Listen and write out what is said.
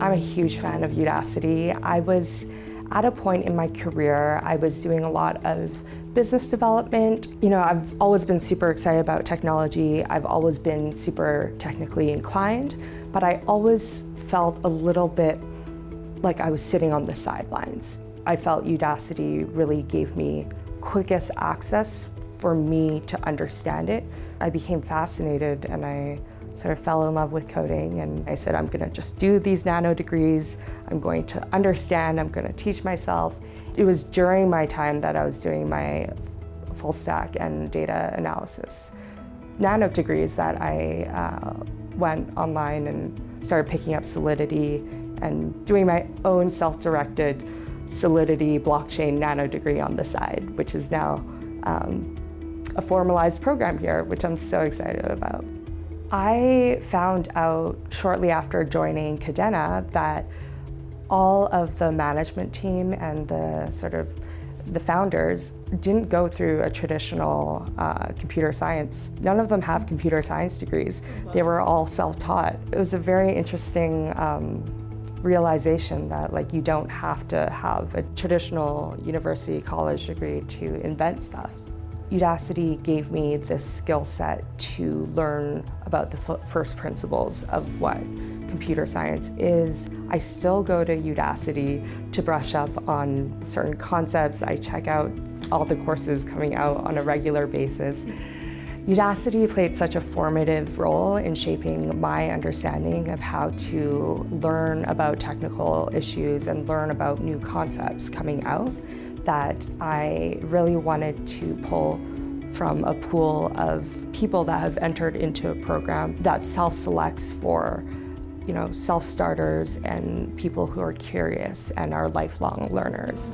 I'm a huge fan of Udacity. I was at a point in my career, I was doing a lot of business development. You know, I've always been super excited about technology. I've always been super technically inclined, but I always felt a little bit like I was sitting on the sidelines. I felt Udacity really gave me quickest access for me to understand it. I became fascinated and I sort of fell in love with coding and I said, I'm gonna just do these nano degrees. I'm going to understand, I'm gonna teach myself. It was during my time that I was doing my full stack and data analysis nano degrees that I uh, went online and started picking up Solidity and doing my own self-directed Solidity blockchain nano degree on the side, which is now um, a formalized program here, which I'm so excited about. I found out shortly after joining Kadena that all of the management team and the sort of the founders didn't go through a traditional uh, computer science. None of them have computer science degrees. They were all self-taught. It was a very interesting um, realization that like you don't have to have a traditional university college degree to invent stuff. Udacity gave me this skill set to learn about the first principles of what computer science is. I still go to Udacity to brush up on certain concepts. I check out all the courses coming out on a regular basis. Udacity played such a formative role in shaping my understanding of how to learn about technical issues and learn about new concepts coming out that I really wanted to pull from a pool of people that have entered into a program that self-selects for you know, self-starters and people who are curious and are lifelong learners.